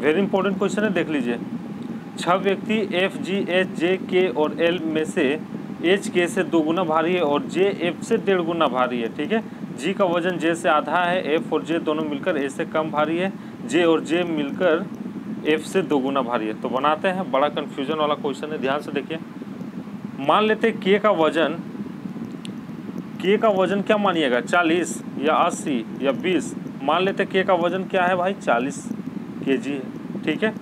Very important question है, देख लीजिए। छह व्यक्ति एफ़ जी एच जे के और एल में से एच के से दो गुना भारी है और जे एफ़ से डेढ़ गुना भारी है, ठीक है? जी का वज़न जे से आधा है एफ़ और जे दोनों मिलकर ए से कम भारी है। जे और जे मिलकर एफ़ से दो गुना भारी है। तो बनाते हैं, बड़ा कन्फ्यूज़न वाला क्वेश्चन है, ध्यान से देखिए। मान लेते के का वज़न के का वज़न क्या मानिएगा? चालीस या अस्सी या बीस। मान लेते के का वज़न क्या है भाई? चालीस। के जी है ठीक है?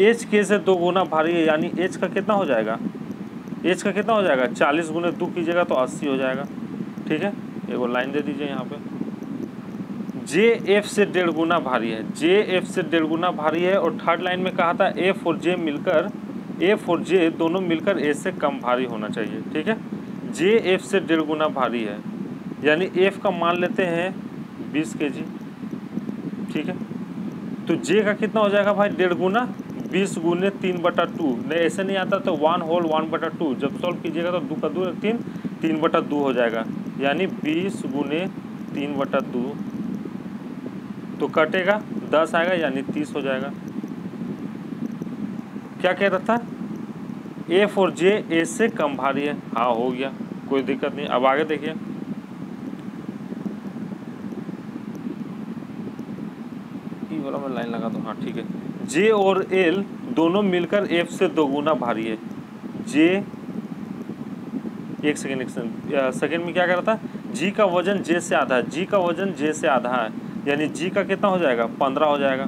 एच के से दो गुना भारी है, यानी एच का कितना हो जाएगा? एच का कितना हो जाएगा? चालीस गुने दो कीजिएगा तो अस्सी हो जाएगा, ठीक है? एगो लाइन दे दीजिए यहाँ पे। जे एफ़ से डेढ़ गुना भारी है जे एफ़ से डेढ़ गुना भारी है, और थर्ड लाइन में कहा था एफ़ और जे मिलकर एफ़ और जे दोनों मिलकर ए से कम भारी होना चाहिए, ठीक है? जे एफ़ से डेढ़ गुना भारी है, यानी एफ़ का मान लेते हैं बीस के जी ठीक है? तो जे का कितना हो जाएगा भाई? डेढ़ गुना, बीस गुने तीन बटा टू नहीं, ऐसे नहीं आता तो वन होल वन बटा टू जब सॉल्व कीजिएगा तो दो का दो तीन तीन बटा दो हो जाएगा। यानी बीस गुने तीन बटा दो तो कटेगा, दस आएगा, यानी तीस हो जाएगा। क्या कह रहा था? एफ़ और जे ए से कम भारी है। हाँ हो गया। कोई दिक्कत नहीं। अब आगे देखिए। ई वाला मैं लाइन लगा दूँ। हाँ ठीक है। जे और एल दोनों मिलकर एफ़ से दो गुना भारी है। जे, एक सेकेंड एक सेकेंड। में क्या कर रहा था? जी का वज़न जे से आधा है। जी का वज़न जे से आधा है। यानी जी का कितना हो जाएगा? पंद्रह हो जाएगा।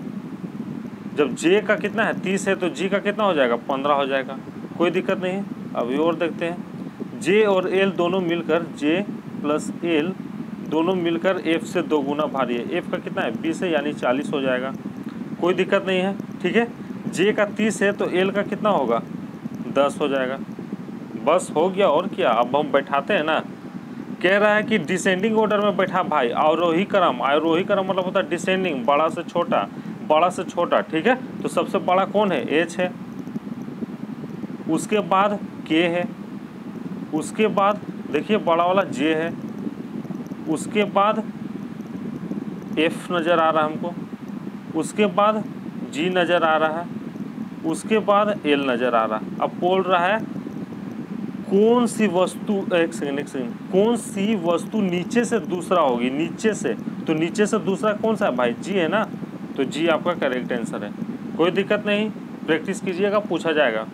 जब जे का कितना है, तीस है तो जी का कितना हो जाएगा? पंद्रह हो जाएगा। कोई दिक्कत नहीं अभी और देखते हैं। जे और एल दोनों मिलकर जे प्लस एल दोनों मिलकर एफ़ से दो गुना भारी है। एफ़ का कितना है? बीस है, यानी चालीस हो जाएगा। कोई दिक्कत नहीं है, ठीक है? जे का तीस है तो एल का कितना होगा? दस हो जाएगा। बस हो गया और क्या? अब हम बैठाते हैं ना। कह रहा है कि डिसेंडिंग ऑर्डर में बैठा भाई आरोही क्रम अवरोही क्रम मतलब होता है डिसेंडिंग बड़ा से छोटा। बड़ा से छोटा, ठीक है? तो सबसे बड़ा कौन है? एच है। उसके बाद के है। उसके बाद देखिए बड़ा वाला जे है। उसके बाद एफ़ नज़र आ रहा है हमको। उसके बाद जी नज़र आ रहा है। उसके बाद एल नज़र आ रहा है। अब बोल रहा है, कौन सी वस्तु, एक सेकेंड एक सेकेंड कौन सी वस्तु नीचे से दूसरा होगी? नीचे से। तो नीचे से दूसरा कौन सा है? भाई जी है ना? तो जी आपका करेक्ट आंसर है। कोई दिक्कत नहीं। प्रैक्टिस कीजिएगा, पूछा जाएगा।